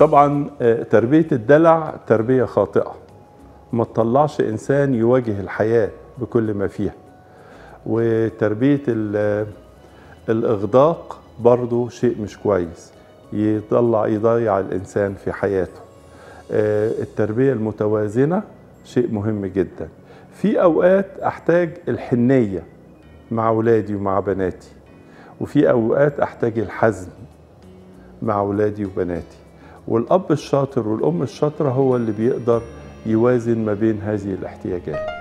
طبعا آه، تربية الدلع تربية خاطئة. ما تطلعش إنسان يواجه الحياة بكل ما فيها. وتربية ال- الإغداق برضو شيء مش كويس. يطلع يضيع الإنسان في حياته. آه، التربية المتوازنة شيء مهم جدا. في أوقات أحتاج الحنية مع أولادي ومع بناتي. وفي أوقات أحتاج الحزم مع أولادي وبناتي. والأب الشاطر والأم الشاطرة هو اللي بيقدر يوازن ما بين هذه الاحتياجات.